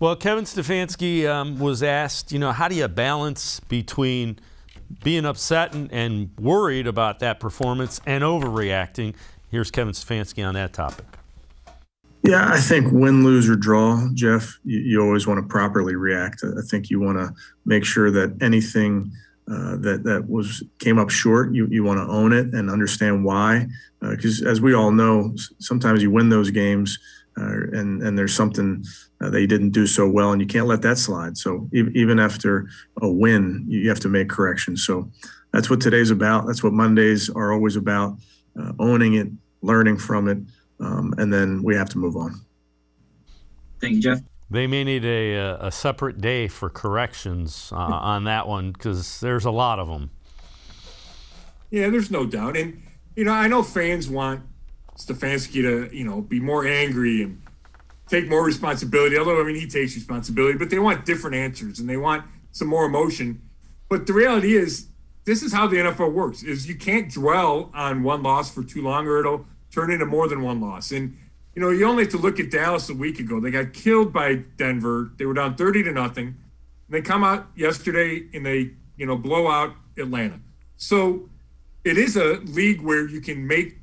Well, Kevin Stefanski um, was asked, you know, how do you balance between being upset and, and worried about that performance and overreacting? Here's Kevin Stefanski on that topic. Yeah, I think win, lose, or draw, Jeff, you, you always want to properly react. I think you want to make sure that anything uh, that that was came up short, you you want to own it and understand why. Because uh, as we all know, sometimes you win those games uh, and and there's something uh, that you didn't do so well, and you can't let that slide. So e- even after a win, you have to make corrections. So that's what today's about. That's what Mondays are always about: uh, owning it, learning from it, um, and then we have to move on. Thank you, Jeff. They may need a, a separate day for corrections uh, on that one because there's a lot of them. Yeah, there's no doubt, and you know I know fans want Stefanski to, you know, be more angry and take more responsibility. Although I mean he takes responsibility, but they want different answers and they want some more emotion. But the reality is this is how the NFL works is you can't dwell on one loss for too long or it'll turn into more than one loss. And you know, you only have to look at Dallas a week ago. They got killed by Denver. They were down 30 to nothing. And they come out yesterday and they, you know, blow out Atlanta. So it is a league where you can make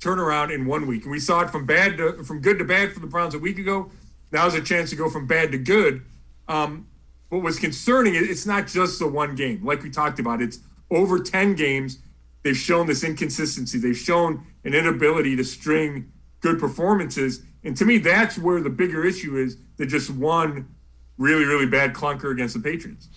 turnaround in one week. And we saw it from bad to from good to bad for the Browns a week ago. Now's a chance to go from bad to good. Um, what was concerning is it's not just the one game. Like we talked about, it's over 10 games. They've shown this inconsistency. They've shown an inability to string good performances. And to me, that's where the bigger issue is than just one really, really bad clunker against the Patriots.